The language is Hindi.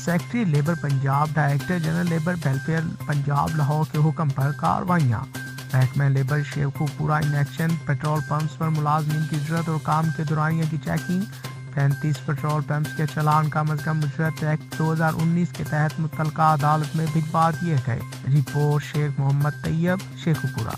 Secretary labour Punjab director general labour welfare Punjab Lahore के हुक्म पर कार्रवाइयाँ। महकमा labour Sheikhupura in action petrol pumps पर मुलाजमीन की ज़रूरत और काम के दौरानिया की चेकिंग पैंतीस पेट्रोल पंप्स के चलान का अज कम उजरत एक्ट दो हज़ार उन्नीस के तहत मुतल अदालत में भिजवा दिए गए। रिपोर्ट शेख मोहम्मद तैयब, शेखुपुरा।